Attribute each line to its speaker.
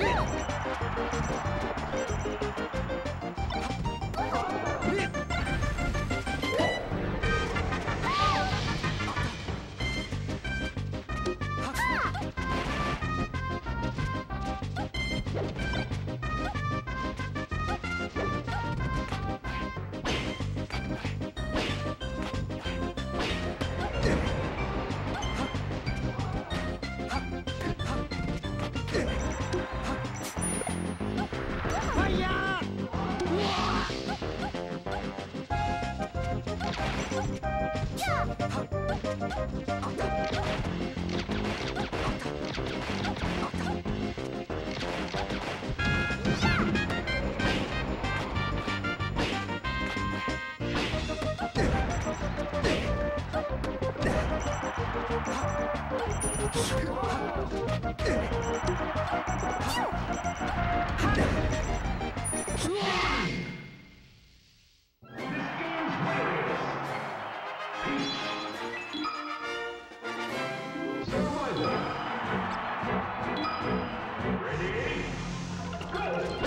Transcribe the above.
Speaker 1: Yeah. Ready? Go!